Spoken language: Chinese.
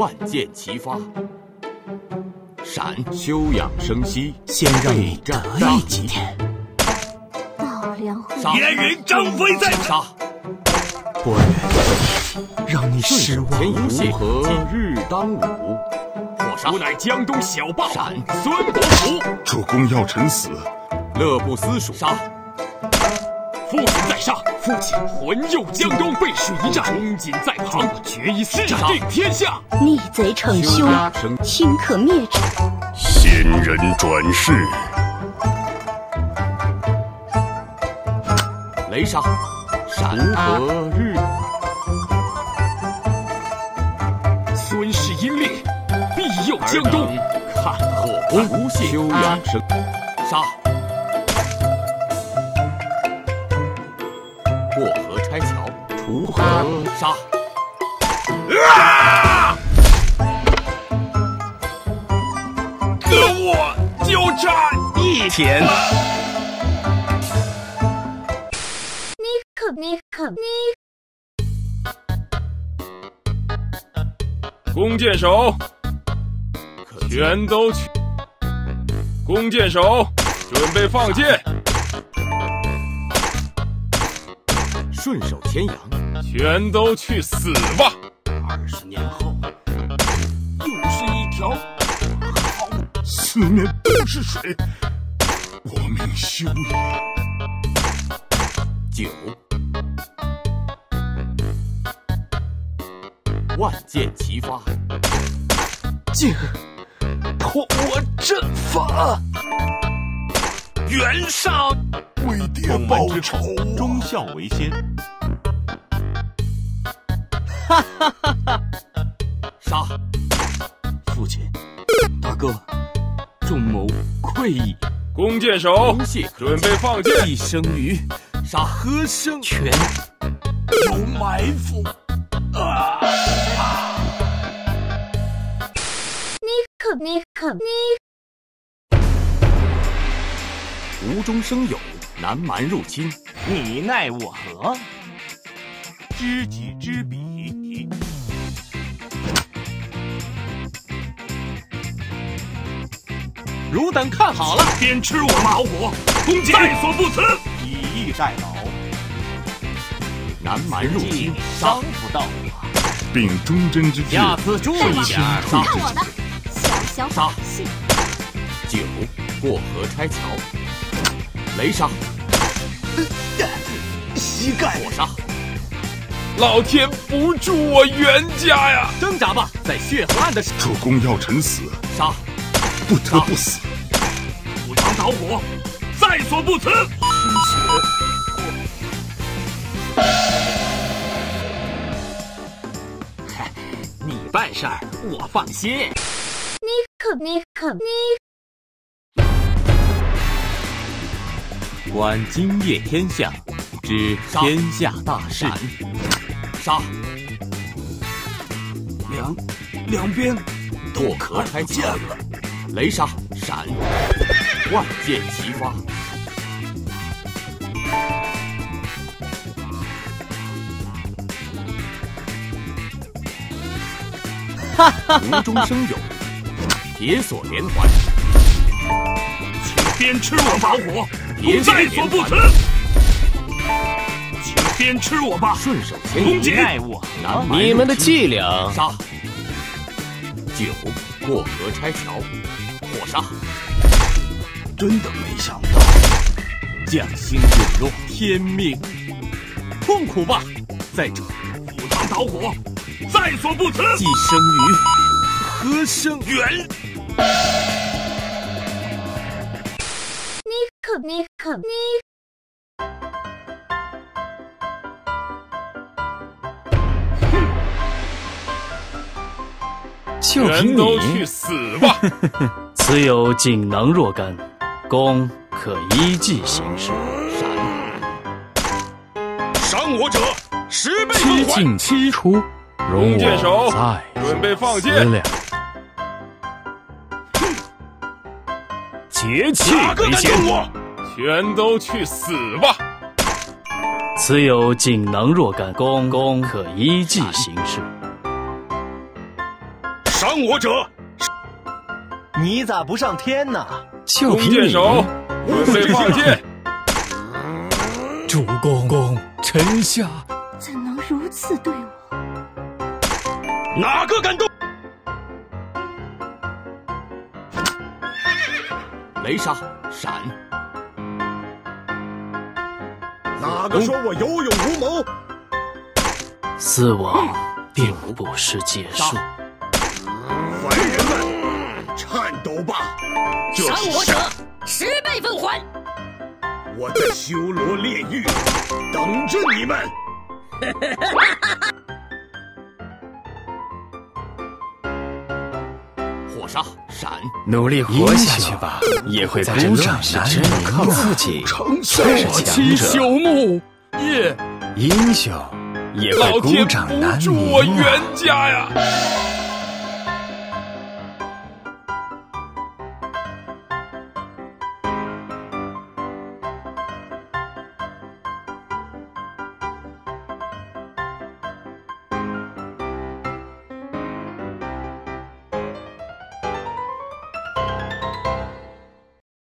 万箭齐发，闪！休养生息，先让你得意几天。会杀！燕云张飞在杀！伯远，让你失望。如何今日当午，我杀吾！乃江东小霸王闪孙伯符，主公要臣死，乐不思蜀，杀！父亲在上，父亲魂佑江东，背水一战，公瑾在旁，决一死战，定天下。逆贼逞凶，生顷可灭之。仙人转世，雷杀！山河日？孙氏英烈，庇佑江东。看火攻无懈休养生。杀！桥，锄禾杀！跟我就差一天。你可你可你弓箭手，可全都去。弓箭手，准备放箭，顺手牵羊，全都去死吧！二十年后，又是一条好四面都是水，我命休矣。九，万箭齐发，竟破我阵法。袁绍，为爹报仇啊！忠孝为先。杀！父亲，大哥，众谋愧矣。弓箭手准备放箭，一生于杀！何生全有埋伏。啊你可你可你无中生有，南蛮入侵，你奈我何？知己知彼。汝等看好了，边吃我老虎，攻击在所不辞。以逸待劳，南蛮入侵，伤不到我。并忠贞之志，下次注意点。杀！看我的小小杀把戏。九，过河拆桥，雷杀！膝盖火杀！老天不助我袁家呀！挣扎吧，在血和暗的时主公要臣死，杀！不得不死。赴汤蹈火，在所不辞。你办事儿我放心。你可你可你观今夜天象，知天下大事。杀！两两边过河拆桥，雷杀！闪！万箭齐发，无中生有，铁锁连环，请鞭吃我吧火，铁索在所不连环辞。，请鞭吃我吧，顺手牵羊，公瑾。奈我南蛮你们的伎俩杀！九过河拆桥，火杀！真的没想到，将星陨落，天命痛苦吧。再者，赴汤蹈火，在所不辞。既生于何生袁你可你可你就凭全都去，死吧！此有锦囊若干，公可依计行事。伤我者十倍七奉还。进七出，容我再准备放箭思量。节气为先，我？全都去死吧！此有锦囊若干，功功可依计行事。伤我者，你咋不上天呢？就凭你！无罪放箭！主公公，臣下怎能如此对我？哪个敢动？雷杀闪！哪个说我有勇无谋？死亡并不是结束。吧！伤我者十倍奉还。我在修罗炼狱等着你们。火杀闪！努力活下去吧，也会在这乱世之中靠自己才是强者。朽！英雄也会孤掌难鸣啊！家呀！